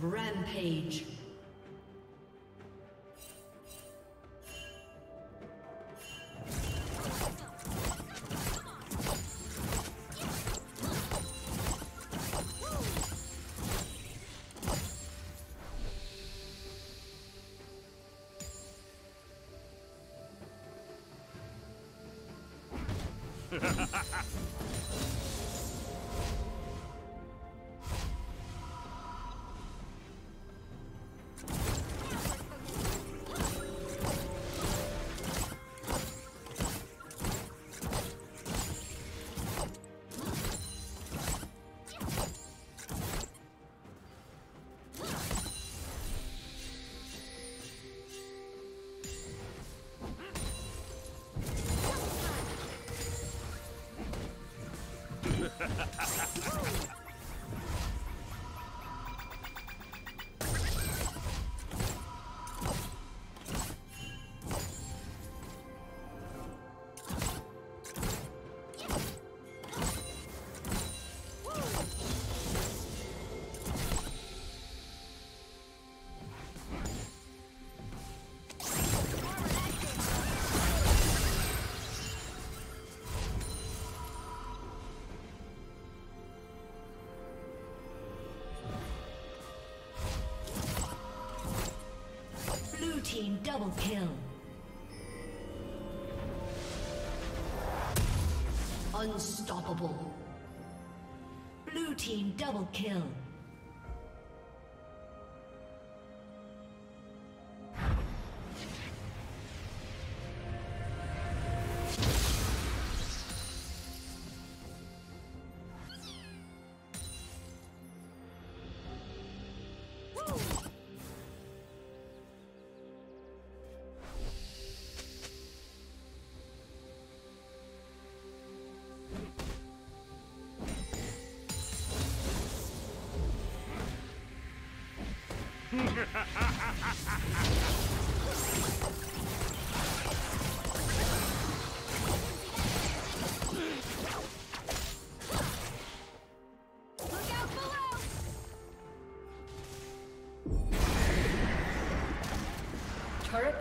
Rampage. team double kill. Unstoppable. Blue team double kill.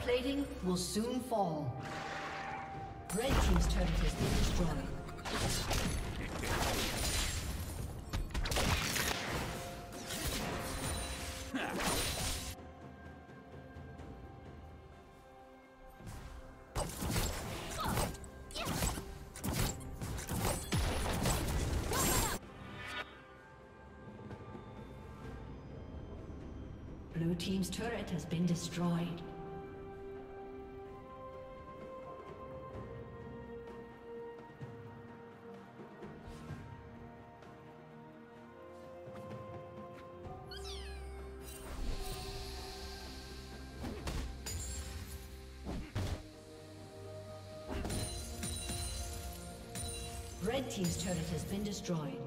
Plating will soon fall. Red Team's turret has been destroyed. Blue Team's turret has been destroyed. Been destroyed.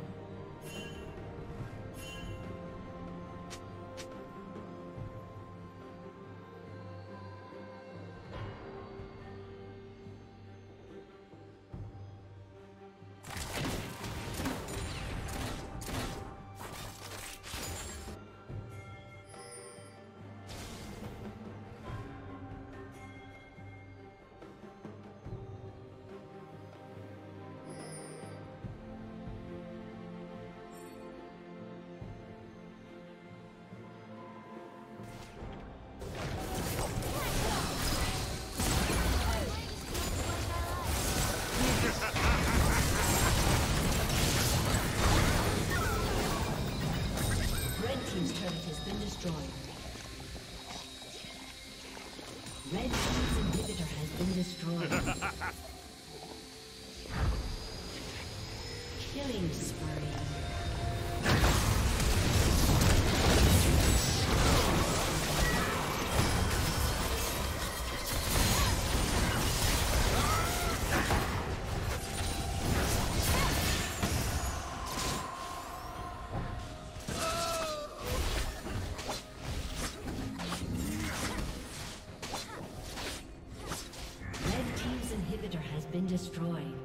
Destroyed.